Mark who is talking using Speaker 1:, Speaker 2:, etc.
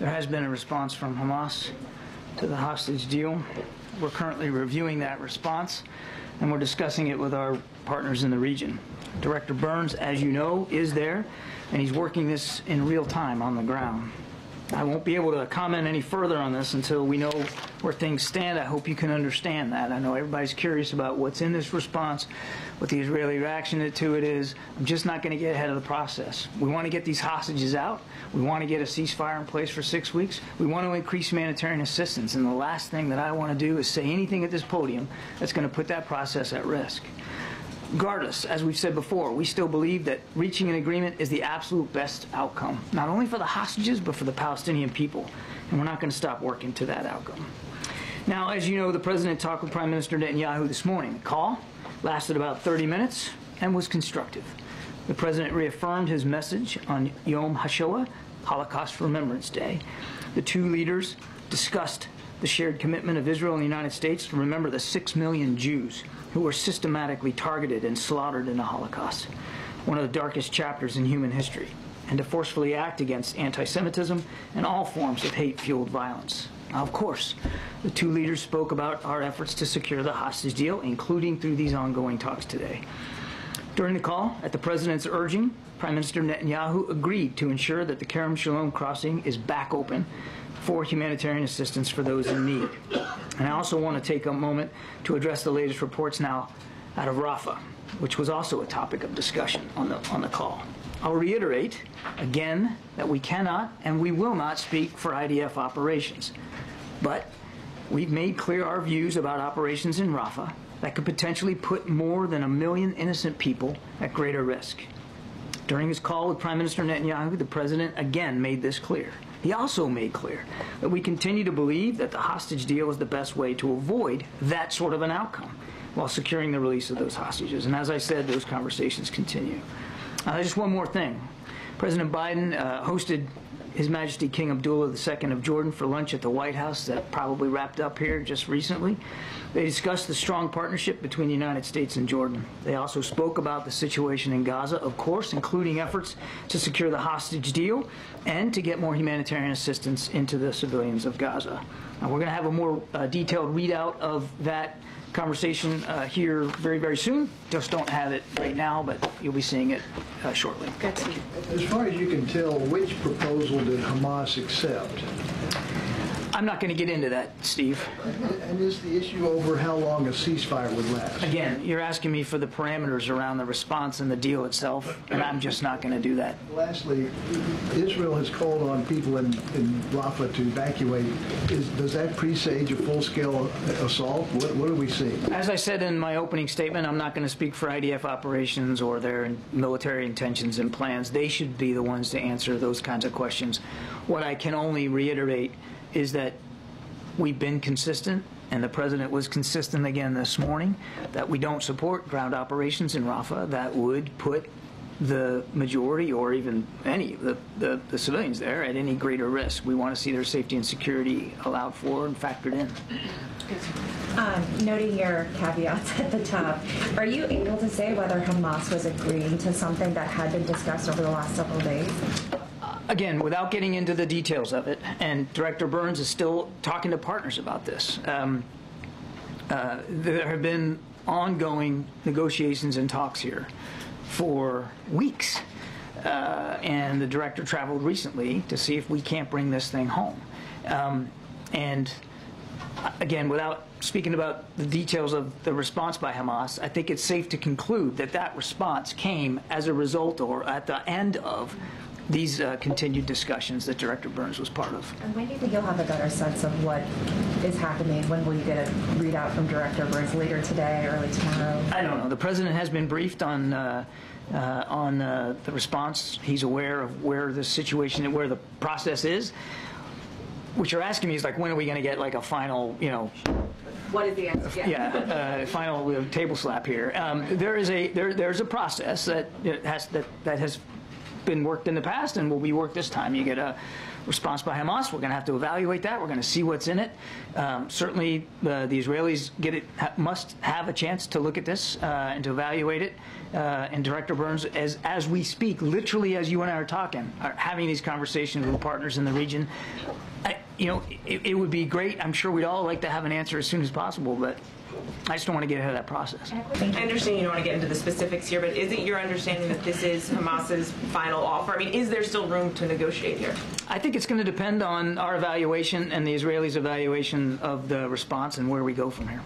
Speaker 1: There has been a response from Hamas to the hostage deal. We're currently reviewing that response, and we're discussing it with our partners in the region. Director Burns, as you know, is there, and he's working this in real time on the ground. I won't be able to comment any further on this until we know where things stand. I hope you can understand that. I know everybody's curious about what's in this response, what the Israeli reaction to it is. I'm just not going to get ahead of the process. We want to get these hostages out. We want to get a ceasefire in place for six weeks. We want to increase humanitarian assistance. And the last thing that I want to do is say anything at this podium that's going to put that process at risk. Regardless, as we've said before, we still believe that reaching an agreement is the absolute best outcome, not only for the hostages, but for the Palestinian people. And we're not going to stop working to that outcome. Now, as you know, the President talked with Prime Minister Netanyahu this morning. The call lasted about 30 minutes and was constructive. The President reaffirmed his message on Yom HaShoah, Holocaust Remembrance Day. The two leaders discussed the shared commitment of Israel and the United States to remember the six million Jews who were systematically targeted and slaughtered in the Holocaust, one of the darkest chapters in human history, and to forcefully act against anti Semitism and all forms of hate fueled violence. Now, of course, the two leaders spoke about our efforts to secure the hostage deal, including through these ongoing talks today. During the call, at the president's urging, Prime Minister Netanyahu agreed to ensure that the Kerem Shalom crossing is back open for humanitarian assistance for those in need. And I also want to take a moment to address the latest reports now out of Rafah, which was also a topic of discussion on the, on the call. I'll reiterate again that we cannot and we will not speak for IDF operations. But we've made clear our views about operations in Rafah that could potentially put more than a million innocent people at greater risk. During his call with Prime Minister Netanyahu, the president again made this clear. He also made clear that we continue to believe that the hostage deal is the best way to avoid that sort of an outcome while securing the release of those hostages. And as I said, those conversations continue. Uh, just one more thing. President Biden uh, hosted his Majesty King Abdullah II of Jordan for lunch at the White House that probably wrapped up here just recently. They discussed the strong partnership between the United States and Jordan. They also spoke about the situation in Gaza, of course, including efforts to secure the hostage deal and to get more humanitarian assistance into the civilians of Gaza. Now, we're going to have a more uh, detailed readout of that conversation uh, here very, very soon. Just don't have it right now, but you'll be seeing it uh, shortly.
Speaker 2: As far as you can tell, which proposal did Hamas accept?
Speaker 1: I'm not going to get into that, Steve.
Speaker 2: And is the issue over how long a ceasefire would last?
Speaker 1: Again, you're asking me for the parameters around the response and the deal itself, and I'm just not going to do that.
Speaker 2: Lastly, Israel has called on people in, in Rafah to evacuate. Is, does that presage a full-scale assault? What, what are we seeing?
Speaker 1: As I said in my opening statement, I'm not going to speak for IDF operations or their military intentions and plans. They should be the ones to answer those kinds of questions. What I can only reiterate is that we've been consistent, and the president was consistent again this morning, that we don't support ground operations in Rafah that would put the majority or even any of the, the, the, civilians there at any greater risk. We want to see their safety and security allowed for and factored in.
Speaker 3: Um, noting your caveats at the top, are you able to say whether Hamas was agreeing to something that had been discussed over the last several days?
Speaker 1: Again, without getting into the details of it, and Director Burns is still talking to partners about this. Um, uh, there have been ongoing negotiations and talks here for weeks. Uh, and the director traveled recently to see if we can't bring this thing home. Um, and again, without speaking about the details of the response by Hamas, I think it's safe to conclude that that response came as a result or at the end of these uh, continued discussions that Director Burns was part of.
Speaker 3: And when do you think you'll have a better sense of what is happening? When will you get a readout from Director Burns later today, early tomorrow?
Speaker 1: I don't know. The president has been briefed on. Uh, uh, on uh, the response, he's aware of where the situation, and where the process is. What you're asking me is like, when are we going to get like a final, you know,
Speaker 3: what is the answer?
Speaker 1: Yeah, yeah uh, final uh, table slap here. Um, there is a there there's a process that has that that has been worked in the past and will be worked this time. You get a response by Hamas, we're going to have to evaluate that, we're going to see what's in it. Um, Certainly, uh, the Israelis get it, ha- must have a chance to look at this uh, and to evaluate it. Uh, And Director Burns, as, as we speak, literally as you and I are talking, are having these conversations with partners in the region, I- you know, it, it would be great, I'm sure we'd all like to have an answer as soon as possible, but I just don't want to get ahead of that process.
Speaker 4: I understand you don't want to get into the specifics here, but is it your understanding that this is Hamas's final offer? I mean, is there still room to negotiate here?
Speaker 1: I think it's going to depend on our evaluation and the Israelis' evaluation of the response and where we go from here.